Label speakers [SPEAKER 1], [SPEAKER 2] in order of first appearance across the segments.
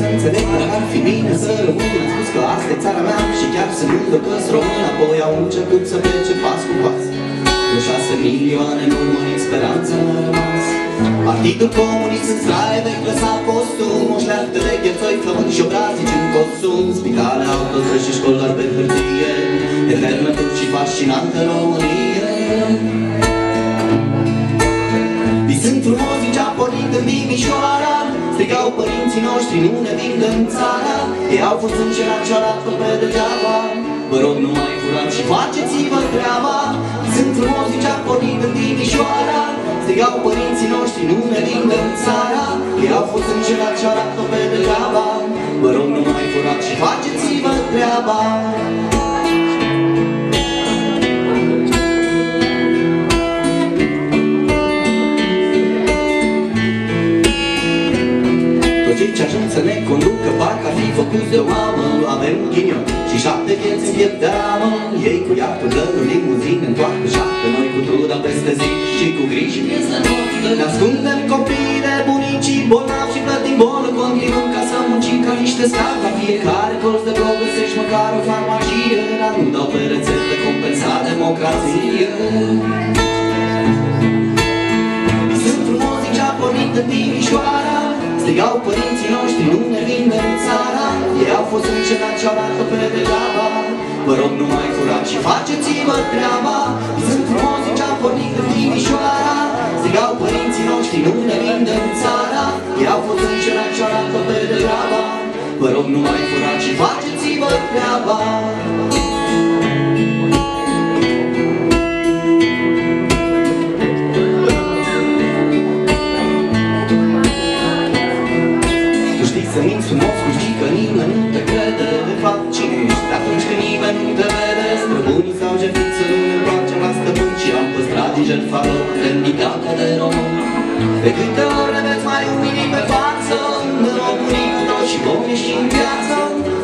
[SPEAKER 1] să înțeleg, dar ar fi bine să rămân Am spus că asta e țara mea și chiar să nu dă căs român. Apoi au început să plece pas cu pas. Cu șase milioane în urmă speranța a rămas. Partidul comunist în straie de clasa costum O șleaptă de gherțoi, flămâni și obrazici în costum Spitale, autostrăzi și școlari pe hârtie Eternă tur și fascinantă Românie. Visând frumos din ce-a pornit în Timișoara părinții noștri, nu ne vindem țara Ei au fost înșelați și arată pe degeaba. Vă rog, nu mai furați și faceți-vă treaba. Sunt frumos din ce-a pornit în Timișoara. Strigau părinții noștri, nu ne vindem țara Ei au fost înșelați și arată pe degeaba. Vă rog, nu mai furați și faceți-vă Toți ce ajung să ne conducă Parcă ar fi făcut de o mamă Avem ghinion. Și șapte vieți în piept de ramă Ei cu iactul dă în limuzine Întoarcă șapte noi cu truda peste zi Și cu griji Ne ascundem copii de bunicii Bolnavi și plătim bolă Continuăm ca să muncim ca niște sclavi La fiecare colț de bloc găsești măcar o farmacie Dar nu dau pe rețete compensa democrație. Sunt frumos din ce-a pornit în Timișoara Strigau părinții noștri, nu ne vindem țara. Ei au fost încercați și arată pe degeaba. Vă rog, nu mai furați și faceți-vă treaba. Sunt frumos din ce-a pornit în Timișoara. Strigau părinții noștri, nu ne vindem țara. Ei au fost încercați și arată pe degeaba. Vă rog, nu mai furați și faceți-vă treaba minți frumos cu știi că nimeni nu te crede De fapt cine ești? Atunci când nimeni nu te vede Străbunii sau jefiți să nu ne întoarcem la stăpâni Și am păstrat din jertfa lor demnitatea de român De câte ori ne veți mai umili pe față Ne vom uni cu toți și vom ieși în viață.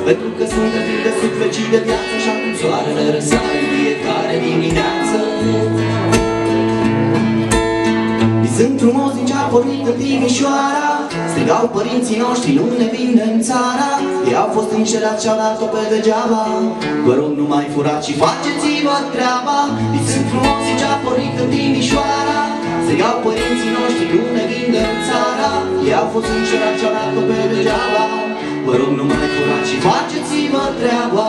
[SPEAKER 1] Pentru că suntem fii de suflecii de viață Așa cum soarele răsare în fiecare dimineață. Sunt frumos din ce-a pornit în Timișoara Strigau părinții noștri, nu ne vindem țara. Ei au fost înșelați și-au dat-o pe degeaba. Vă rog, nu mai furați și faceți-vă treaba. Ei sunt frumos din ce-a pornit în Timișoara. Strigau părinții noștri, nu ne vindem țara. Ei au fost înșelați și-au dat-o pe degeaba. Vă rog, nu mai furați și faceți-vă treaba